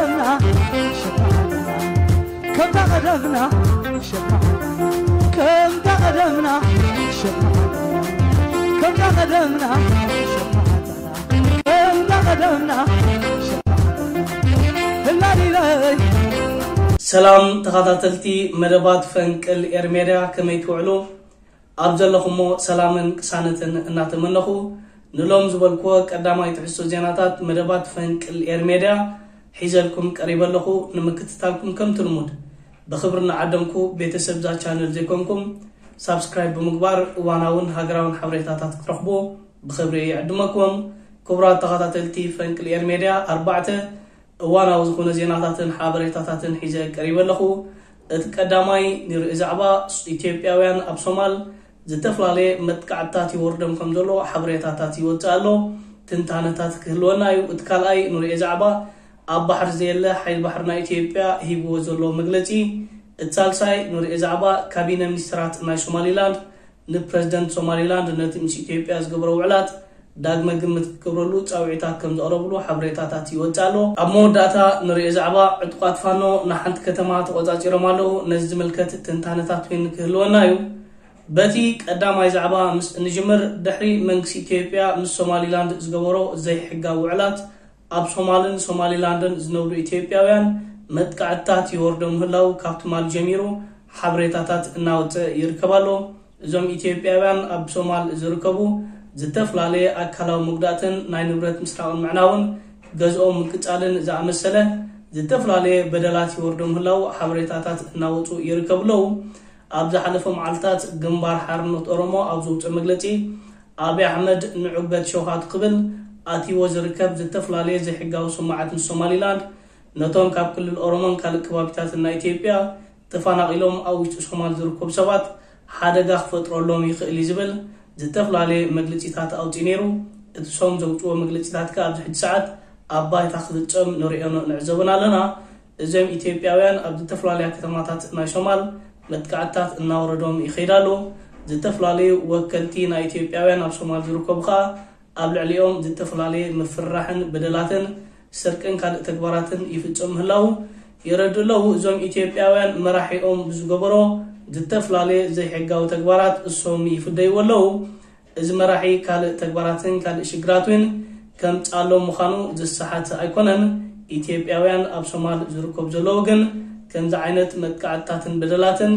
ቀደምና ሸፋዓና ከምታ ቀደምና ሸፋዓና ከምታ ቀደምና ሸፋዓና ከምታ ቀደምና ሸፋዓና ከምታ ቀደምና ሸፋዓና ህላሊለይ ሰላም ተኸታተልቲ መደባት ፈንቅል ኤርሜድያ ከመይ ትውዕሉ ኣብ ዘለኹሞ ሰላምን ቅሳነትን እናተመነኹ ንሎም ዝበልክዎ ቀዳማይ ትሕሶ ዜናታት መደባት ፈንቅል ኤርሜድያ ሒዘልኩም ቀሪበ ኣለኹ። ንምክትታልኩም ከም ትልሙድ። ብክብሪ ንዓደምኩ ቤተሰብ ዛ ቻነል ዘይኮንኩም subscribe ብምግባር እዋናውን ሃገራውን ሓበሬታታት ክትረኽቡ ብክብሪ ይዕድመኩም። ክቡራት ተኸታተልቲ ፈንቅል ኤርሜድያ ኣርባዕተ እዋናዊ ዝኾነ ዜናታትን ሓበሬታታትን ሒዘ ቀሪበ ኣለኹ። እቲ ቀዳማይ ንርኢ ዛዕባ ኢትዮጵያውያን ኣብ ሶማል ዝተፈላለየ መጥቃዕትታት ይወርዶም ከም ዘሎ ሓበሬታታት ይወፅእ ኣሎ። ትንታነታት ክህልወና እዩ። እቲ ካልኣይ ንሪኦ ዛዕባ ኣብ ባሕሪ ዘየለ ሓይሊ ባሕርና ኢትዮጵያ ሂብዎ ዘሎ መግለፂ እቲ ሳልሳይ ንሪኦ ዛዕባ ካቢነ ሚኒስትራት ናይ ሶማሊላንድ ንፕረዚደንት ሶማሊላንድ ነቲ ምስ ኢትዮጵያ ዝገበሮ ውዕላት ዳግመ ግምት ክገብረሉ ፃውዒታት ከም ዘቕረብሉ ሓበሬታታት ይወፅእ ኣሎ ኣብ መወዳእታ ንሪኦ ዛዕባ ዕጡቃት ፋኖ ንሓንቲ ከተማ ተቆፃፂሮም ኣለዉ። ነዚ ዝምልከት ትንታነታት ኮይኑ ክህልወና እዩ። በቲ ቀዳማይ ዛዕባ ምስ እንጅምር ድሕሪ መንግስቲ ኢትዮጵያ ምስ ሶማሊላንድ ዝገበሮ ዘይሕጋዊ ውዕላት ኣብ ሶማልን ሶማሊላንድን ዝነብሩ ኢትዮጵያውያን መጥቃዕትታት ይወርዶ ምህላው ካብቲ ማል ጀሚሩ ሓበሬታታት እናወፅእ ይርከብ ኣሎ እዞም ኢትዮጵያውያን ኣብ ሶማል ዝርከቡ ዝተፈላለየ ኣካላዊ መጉዳእትን ናይ ንብረት ምስራቅን ምዕናውን ገዝኦም ምቅፃልን ዝኣመሰለ ዝተፈላለየ በደላት ይወርዶ ምህላው ሓበሬታታት እናወፁ ይርከቡ ኣለዉ ኣብ ዝሓለፈ መዓልትታት ግንባር ሓርነት ኦሮሞ ኣብ ዘውፅእ መግለፂ ኣብይ ኣሕመድ ንዑበት ሸውሃት ክብል ኣትይዎ ዝርከብ ዝተፈላለየ ዘይሕጋዊ ስማዓት ምስ ሶማሊላንድ ነቶም ካብ ክልል ኦሮሞን ካልእ ከባቢታት ናይ ኢትዮጵያ ተፈናቂሎም ኣብ ውሽጢ ሶማል ዝርከቡ ሰባት ሓደጋ ክፈጥረሎም ይኽእል እዩ ዝብል ዝተፈላለየ መግለፂታት ኣውፅኡ ነይሩ እቲ ሶም ዘውፅዎ መግለፂታት ከ ኣብዚ ሕጂ ሰዓት ኣብ ባይታ ክፍፀም ንሪኦ ንዕዘቡን ኣለና እዞም ኢትዮጵያውያን ኣብ ዝተፈላለያ ከተማታት ናይ ሶማል መጥቃዕትታት እናወረዶም ይኸይዳ ኣሎ ዝተፈላለዩ ወከልቲ ናይ ኢትዮጵያውያን ኣብ ሶማል ዝርከቡ ከዓ ኣብ ልዕሊኦም ዝተፈላለየ ምፍራሕን በደላትን ስርቅን ካልእ ተግባራትን ይፍፀሙ ምህላው ይረዱ ኣለዉ። እዞም ኢትዮጵያውያን መራሒኦም ብዝገበሮ ዝተፈላለየ ዘይሕጋዊ ተግባራት እሶም ይፍደይዎ ኣለዉ። እዚ መራሒ ካልእ ተግባራትን ካልእ ሽግራትን ከም ፃሎም ምዃኑ ዘሰሓት ኣይኮነን። ኢትዮጵያውያን ኣብ ሶማል ዝርከቡ ዘለዉ ግን ከምዚ ዓይነት መጥቃዕትታትን በደላትን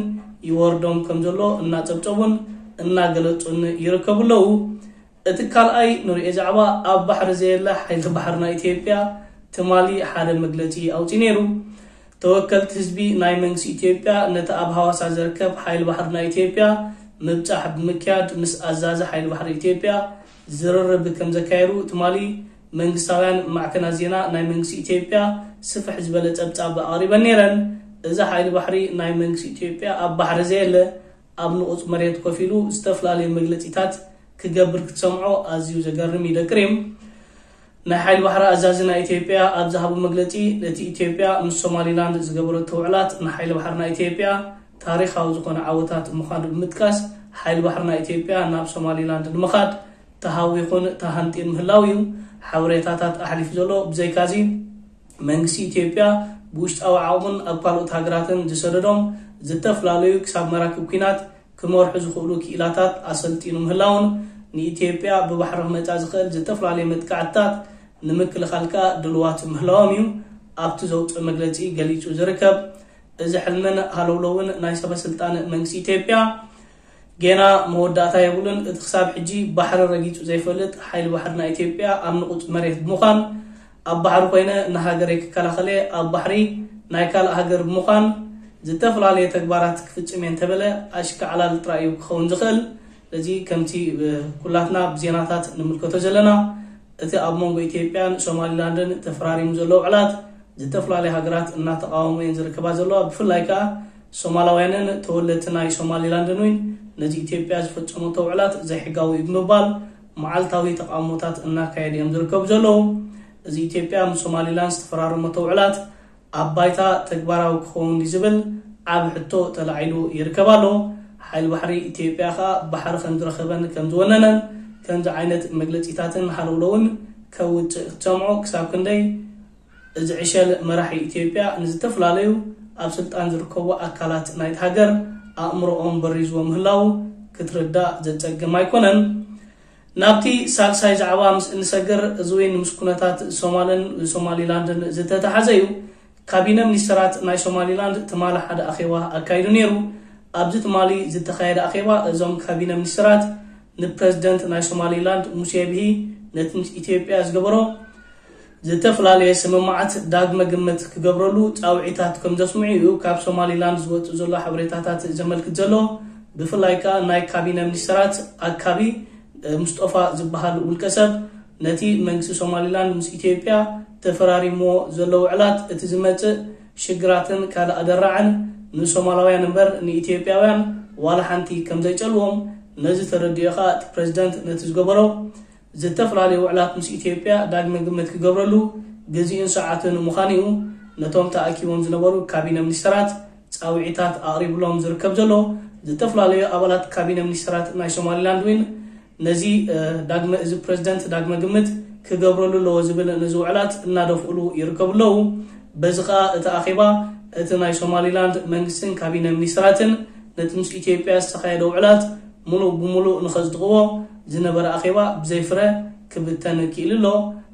ይወርዶም ከም ዘሎ እናፀብፀቡን እናገለፁን ይርከቡ ኣለዉ እቲ ካልኣይ ንሪኦ ዛዕባ ኣብ ባሕሪ ዘየለ ሓይሊ ባሕርና ኢትዮጵያ ትማሊ ሓደ መግለፂ ኣውፅኡ ነይሩ። ተወከልቲ ህዝቢ ናይ መንግስቲ ኢትዮጵያ ነቲ ኣብ ሃዋሳ ዝርከብ ሓይሊ ባሕርና ኢትዮጵያ ምብፃሕ ብምክያድ ምስ ኣዛዚ ሓይሊ ባሕሪ ኢትዮጵያ ዝርርብ ከም ዘካየዱ ትማሊ መንግስታውያን ማዕከናት ዜና ናይ መንግስቲ ኢትዮጵያ ስፍሕ ዝበለ ፀብፃብ ኣቕሪበን ነይረን። እዚ ሓይሊ ባሕሪ ናይ መንግስቲ ኢትዮጵያ ኣብ ባሕሪ ዘየለ ኣብ ንቑፅ መሬት ኮፍ ኢሉ ዝተፈላለዩ መግለፂታት ክገብር ክትሰምዖ ኣዝዩ ዘገርም ይደቅሪም ናይ ሓይሊ ባሕሪ ኣዛዚ ናይ ኢትዮጵያ ኣብ ዝሃቡ መግለፂ ነቲ ኢትዮጵያ ምስ ሶማሊላንድ ዝገበረቶ ውዕላት ንሓይሊ ባሕርና ኢትዮጵያ ታሪካዊ ዝኾነ ዓወታት ምዃኑ ብምጥቃስ ሓይሊ ባሕርና ኢትዮጵያ ናብ ሶማሊላንድ ንምኻድ ተሃዊኹን ተሃንጢን ምህላው እዩ። ሓበሬታታት ኣሕሊፉ ዘሎ ብዘይካዚ መንግስቲ ኢትዮጵያ ብውሽጣዊ ዓቕሙን ኣብ ካልኦት ሃገራትን ዝሰደዶም ዝተፈላለዩ ክሳብ መራክብ ኩናት ክመርሑ ዝኽእሉ ክኢላታት ኣሰልጢኑ ምህላውን ንኢትዮጵያ ብባሕሪ ክመፃ ዝኽእል ዝተፈላለዩ መጥቃዕትታት ንምክልኻልካ ድልዋት ምህላዎም እዩ። ኣብቲ ዘውፅእ መግለፂ ገሊፁ ዝርከብ እዚ ሕልምን ሃለውለውን ናይ ሰበስልጣን መንግስቲ ኢትዮጵያ ጌና መወዳእታ የብሉን። እቲ ክሳብ ሕጂ ባሕሪ ረጊፁ ዘይፈልጥ ሓይሊ ባሕርና ኢትዮጵያ ኣብ ንቑፅ መሬት ብምዃን ኣብ ባሕሪ ኮይነ ንሃገረይ ክከላኸለ ኣብ ባሕሪ ናይ ካልእ ሃገር ብምዃን ዝተፈላለየ ተግባራት ክፍፅም እየ እንተበለ ኣሽከዕላል ጥራይ እዩ ክኸውን ዝኽእል እዚ ከምቲ ኩላትና ብዜናታት ንምልከቶ ዘለና እቲ ኣብ መንጎ ኢትዮጵያን ሶማሊላንድን ተፈራሪሙ ዘሎ ውዕላት ዝተፈላለዩ ሃገራት እናተቃወሙ እየን ዝርከባ ዘለዋ ብፍላይ ከዓ ሶማላውያንን ተወለድቲ ናይ ሶማሊላንድን እውን ነዚ ኢትዮጵያ ዝፈፀሞ ተውዕላት ዘይሕጋዊ እዩ ብምባል መዓልታዊ ተቃውሞታት እናካየድ እዮም ዝርከቡ ዘለዉ እዚ ኢትዮጵያ ምስ ሶማሊላንድ ዝተፈራረሞ ተውዕላት ኣብ ባይታ ተግባራዊ ክኸውን ዝብል ዓብ ሕቶ ተላዒሉ ይርከብ ኣሎ ሓይሊ ባሕሪ ኢትዮጵያ ከዓ ባሕሪ ከም ዝረኸበን ከም ዝወነነን ከምዚ ዓይነት መግለፂታትን ሓለውሎ እውን ከውፅእ ክትሰምዖ ክሳብ ክንደይ? እዚ ዕሸል መራሒ ኢትዮጵያ ንዝተፈላለዩ ኣብ ስልጣን ዝርከቡ ኣካላት ናይቲ ሃገር ኣእምሮኦም በሪዝዎ ምህላው ክትርዳእ ዘፀግም ኣይኮነን። ናብቲ ሳልሳይ ዛዕባ ምስ እንሰግር እዚ ወይን ምስ ኩነታት ሶማልን ሶማሊላንድን ዝተተሓዘ እዩ። ካቢነ ሚኒስትራት ናይ ሶማሊላንድ ትማሊ ሓደ ኣኼባ ኣካይዱ ነይሩ ኣብዚ ትማሊ ዝተካየደ ኣኼባ እዞም ካቢነ ሚኒስትራት ንፕረዚደንት ናይ ሶማሊላንድ ሙሴ ብሂ ነቲ ምስ ኢትዮጵያ ዝገበሮ ዝተፈላለየ ስምማዓት ዳግመ ግምት ክገብረሉ ፃውዒታት ከም ዘስምዑ እዩ። ካብ ሶማሊላንድ ዝወፅእ ዘሎ ሓበሬታታት ዘመልክት ዘሎ ብፍላይ ከዓ ናይ ካቢነ ሚኒስትራት ኣካቢ ሙስጦፋ ዝበሃል ውልቀ ነቲ መንግስቲ ሶማሊላንድ ምስ ኢትዮጵያ ተፈራሪምዎ ዘሎ ውዕላት እቲ ዝመፅእ ሽግራትን ካልእ ኣደራዕን ንሶማላውያን እምበር ንኢትዮጵያውያን ዋላ ሓንቲ ከም ዘይጨልዎም ነዚ ተረዲኡ ኸ እቲ ፕረዚደንት ነቲ ዝገበሮ ዝተፈላለዩ ውዕላት ምስ ኢትዮጵያ ዳግመ ግምት ክገብረሉ ግዜኡን ሰዓትን ምዃኑ እዩ ነቶም ተኣኪቦም ዝነበሩ ካቢነ ሚኒስትራት ፃውዒታት ኣቕሪብሎም ዝርከብ ዘሎ ዝተፈላለዩ ኣባላት ካቢነ ሚኒስትራት ናይ ሶማሊላንድ እውን ነዚ ዳግመ እዚ ፕረዚደንት ዳግመ ግምት ክገብረሉ ኣለዎ ዝብል ነዚ ውዕላት እናደፍእሉ ይርከቡ ኣለዉ በዚ ከዓ እቲ ኣኼባ እቲ ናይ ሶማሊላንድ መንግስትን ካቢነ ሚኒስትራትን ነቲ ምስ ኢትዮጵያ ዝተካየደ ውዕላት ሙሉእ ብሙሉእ ንኸዝድቕዎ ዝነበረ ኣኼባ ብዘይፍረ ክብተን ክኢሉ ኣሎ።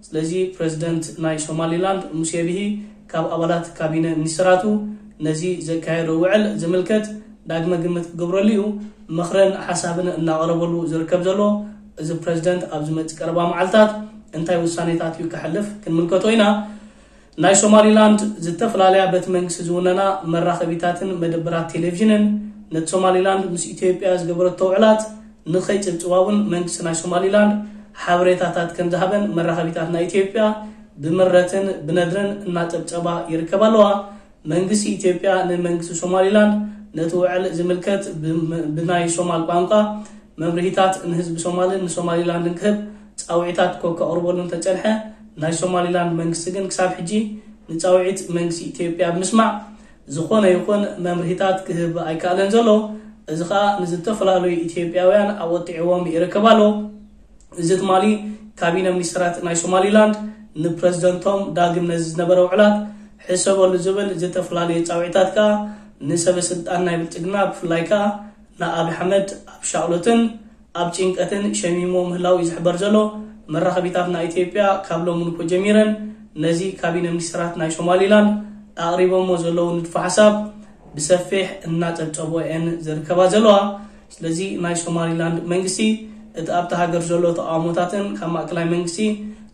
ስለዚ ፕረዚደንት ናይ ሶማሊላንድ ሙሴ ብሂ ካብ ኣባላት ካቢነ ሚኒስትራቱ ነዚ ዘካየዶ ውዕል ዝምልከት ዳግመ ግምት ክገብረሉ እዩ። ምክርን ሓሳብን እናቀረበሉ ዝርከብ ዘሎ እዚ ፕረዚደንት ኣብ ዝመፅእ ቀረባ መዓልትታት እንታይ ውሳኔታት እዩ ክሕልፍ ክንምልከቶ ኢና ናይ ሶማሊላንድ ዝተፈላለያ ቤት መንግስቲ ዝውነና መራኸቢታትን መደበራት ቴሌቭዥንን ነቲ ሶማሊላንድ ምስ ኢትዮጵያ ዝገበረቶ ውዕላት ንኸይጭብጭባውን መንግስቲ ናይ ሶማሊላንድ ሓበሬታታት ከም ዝሃበን መራኸቢታት ናይ ኢትዮጵያ ብምረትን ብነድርን እናጨብጨባ ይርከብ ኣለዋ። መንግስቲ ኢትዮጵያ ንመንግስቲ ሶማሊላንድ ነቲ ውዕል ዝምልከት ብናይ ሶማል ቋንቋ መምርሂታት ንህዝቢ ሶማልን ንሶማሊላንድን ክህብ ፃውዒታት ኮ ከቅርበሉን ተጨንሐ ናይ ሶማሊላንድ መንግስቲ ግን ክሳብ ሕጂ ንፃውዒት መንግስቲ ኢትዮጵያ ብምስማዕ ዝኾነ ይኹን መምርሂታት ክህብ ኣይከኣለን ዘሎ። እዚ ከዓ ንዝተፈላለዩ ኢትዮጵያውያን ኣወጢዕዎም ይርከብ ኣሎ። እዚ ትማሊ ካቢነ ሚኒስትራት ናይ ሶማሊላንድ ንፕረዚደንቶም ዳግም ነዚ ዝነበረ ውዕላት ሕሰበሉ ዝብል ዝተፈላለዩ ፃውዒታት ከዓ ንሰበ ናይ ብልፅግና ብፍላይ ከዓ ንኣብዪ ኣሕመድ ኣብ ሻቅሎትን ኣብ ጭንቀትን ሸሚሞ ምህላው ዝሕበር ዘሎ መራኸቢታት ናይ ኢትዮጵያ ካብ ሎሙን ኮ ጀሚረን ነዚ ካቢነ ሚኒስትራት ናይ ሶማሊላንድ ኣቕሪቦሞ ዘለዉ ንድፎ ሓሳብ ብሰፊሕ እናጨብጨቦ እየን ዝርከባ ዘለዋ። ስለዚ ናይ ሶማሊላንድ መንግስቲ እቲ ኣብቲ ሃገር ዘሎ ተቃውሞታትን ካብ ማእከላይ መንግስቲ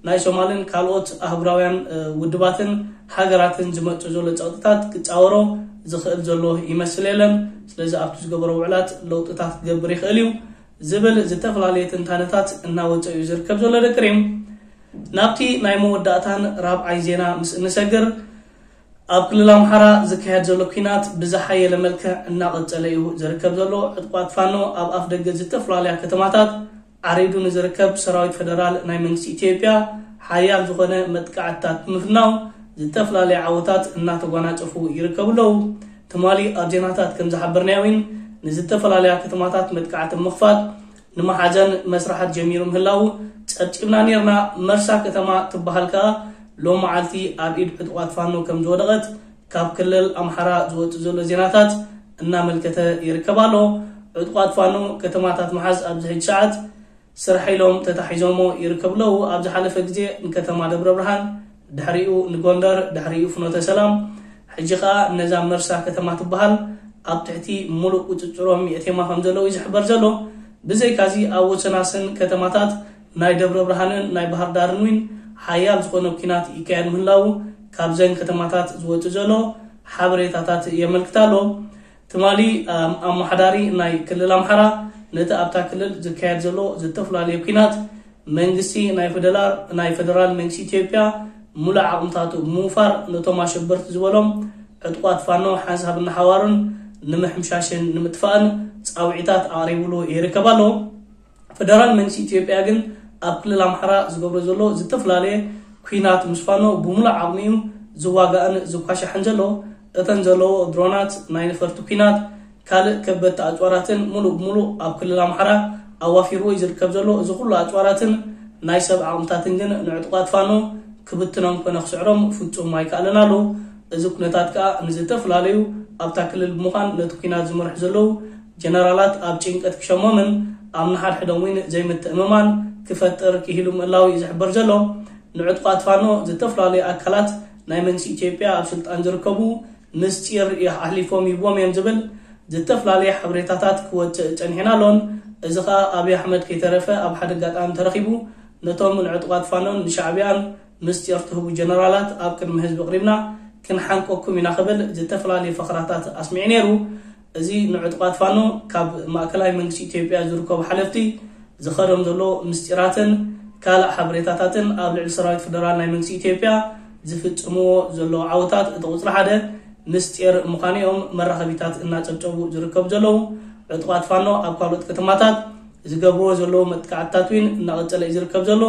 ናይ ሶማልን ካልኦት ኣህጉራውያን ውድባትን ሃገራትን ዝመፁ ዘሎ ፀቕጥታት ክፃወሮ ዝኽእል ዘሎ ይመስል የለን። ስለዚ ኣብቲ ዝገበሮ ውዕላት ለውጥታት ክገብር ይኽእል እዩ ዝብል ዝተፈላለየ ትንታነታት እናወፀ እዩ ዝርከብ ዘሎ ደቅር እዩ ናብቲ ናይ መወዳእታን ራብዓይ ዜና ምስ እንሰግር ኣብ ክልል ኣምሓራ ዝካየድ ዘሎ ኩናት ብዝሓየለ መልክዕ እናቐፀለ እዩ ዝርከብ ዘሎ። ዕጥቋት ፋኖ ኣብ ኣፍ ደገ ዝተፈላለያ ከተማታት ዓሪዱ ንዝርከብ ሰራዊት ፈደራል ናይ መንግስቲ ኢትዮጵያ ሓያል ዝኾነ መጥቃዕትታት ብምፍናው ዝተፈላለዩ ዓወታት እናተጓናፀፉ ይርከቡ ኣለዉ ትማሊ ኣብ ዜናታት ከም ዝሓበርናዮ እውን ንዝተፈላለያ ከተማታት መጥቃዕቲ ምኽፋት ንመሓዘን መስራሓት ጀሚሩ ምህላው ፀብፂብና ነርና መርሳ ከተማ ትበሃል ከዓ ሎም መዓልቲ ኣብ ኢድ ዕጥቋት ፋኖ ከም ዝወደቐት ካብ ክልል ኣምሓራ ዝወፅእ ዘሎ ዜናታት እናመልከተ ይርከብ ኣሎ። ዕጥቋት ፋኖ ከተማታት መሓዝ ኣብ ዝሕጂ ሰዓት ስራሕ ኢሎም ተታሒዞሞ ይርከቡ ኣለዉ። ኣብ ዝሓለፈ ግዜ ንከተማ ደብረ ብርሃን ድሕሪኡ ንጎንደር ድሕሪኡ ፍኖተ ሰላም ሕጂ ከዓ ነዛ መርሳ ከተማ ትበሃል ኣብ ትሕቲ ሙሉእ ቁፅፅሮም የቴማ ከም ዘለዉ እዩ ዘሎ ብዘይካዚ ኣብ ወሰናስን ከተማታት ናይ ደብረ ብርሃንን ናይ ባህር ዳርን እውን ሓያል ዝኾነ ኩናት ይካየድ ምህላው ካብዘን ከተማታት ዝወፅእ ዘሎ ሓበሬታታት የመልክት ኣሎ ትማሊ ኣመሓዳሪ ናይ ክልል ኣምሓራ ነቲ ኣብታ ክልል ዝካየድ ዘሎ ዝተፈላለዩ ኩናት መንግስቲ ናይ ፌደራል መንግስቲ ኢትዮጵያ ሙሉእ ዓቕምታቱ ብምውፋር ነቶም ኣሸበርቲ ዝበሎም ዕጡቃት ፋኖ ሓንሳብ እናሓዋሩን ንምሕምሻሽን ንምጥፋእን ፃውዒታት ኣቕሪብሉ ይርከብ ኣሎ ፌደራል መንግስቲ ኢትዮጵያ ግን ኣብ ክልል ኣምሓራ ዝገብሮ ዘሎ ዝተፈላለየ ኩናት ምስ ፋኖ ብሙሉእ ዓቕሚ እዩ ዝዋጋእን ዝኳሻሕን ዘሎ። እተን ዘለዎ ድሮናት ናይ ነፈርቲ ኩናት ካልእ ከበድቲ ኣፅዋራትን ሙሉእ ብሙሉእ ኣብ ክልል ኣምሓራ ኣዋፊርዎ እዩ ዝርከብ ዘሎ። እዚ ኩሉ ኣፅዋራትን ናይ ሰብ ዓቕምታትን ግን ንዕጡቋት ፋኖ ክብትኖም ኮነ ክስዕሮም ፍፁም ኣይከኣለን ኣሎ እዚ ኩነታት ከዓ ንዝተፈላለዩ ኣብታ ክልል ብምዃን ነቲ ኩናት ዝመርሑ ዘለው ጀነራላት ኣብ ጭንቀት ክሸሞምን ኣብ ንሓድሕዶም እውን ዘይምትእምማን ክፈጥር ክሂሉ ምህላው እዩ ዝሕበር ዘሎ ንዕጡቃት ፋኖ ዝተፈላለዩ ኣካላት ናይ መንግስቲ ኢትዮጵያ ኣብ ስልጣን ዝርከቡ ምስጢር ኣሕሊፎም ይቦም እዮም ዝብል ዝተፈላለዩ ሓበሬታታት ክወፅእ ፀኒሕና ኣሎን። እዚ ከዓ ኣብዪ ኣሕመድ ከይተረፈ ኣብ ሓደ ኣጋጣሚ ተረኪቡ ነቶም ንዕጡቃት ፋኖን ንሻዕብያን ምስጢር ትህቡ ጀነራላት ኣብ ቅድሚ ህዝቢ ቅሪብና ክንሓንቀኩም ኢና ክብል ዝተፈላለዩ ፈኽራታት ኣስሚዑ ነይሩ እዚ ንዕጡቃት ፋኖ ካብ ማእከላዊ መንግስቲ ኢትዮጵያ ዝርከቡ ሓለፍቲ ዝኸዶም ዘሎ ምስጢራትን ካልእ ሓበሬታታትን ኣብ ልዕሊ ሰራዊት ፈደራል ናይ መንግስቲ ኢትዮጵያ ዝፍፅምዎ ዘለዎ ዓወታት እቲ ቁፅሪ ሓደ ምስጢር ምዃኑ እዮም መራኸቢታት እናጨብጨቡ ዝርከቡ ዘለው ዕጡቃት ፋኖ ኣብ ካልኦት ከተማታት ዝገብርዎ ዘለዎ መጥቃዕትታት እውን እናቐፀለ እዩ ዝርከብ ዘሎ።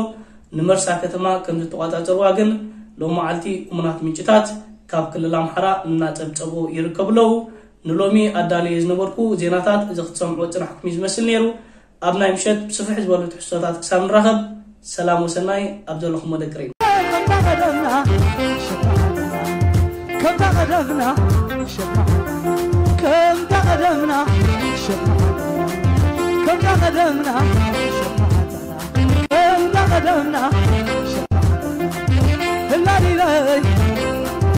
ንመርሳ ከተማ ከም ዝተቋፃፀርዋ ግን ሎሚ መዓልቲ እሙናት ምንጭታት ካብ ክልል ኣምሓራ እናፀብፀቡ ይርከቡ ኣለው ንሎሚ ኣዳልየ ዝነበርኩ ዜናታት እዚ ክትሰምዖ ፅናሕኩም እዩ ዝመስል ነይሩ ኣብ ናይ ምሸት ብስፍሕ ዝበሉ ትሕዝቶታት ክሳብ ንራኸብ ሰላም ወሰናይ ኣብ ዘለኹም መደቅሪ كم تقدمنا شفعنا كم تقدمنا شفعنا كم تقدمنا شفعنا كم تقدمنا شفعنا كم تقدمنا شفعنا هلا لي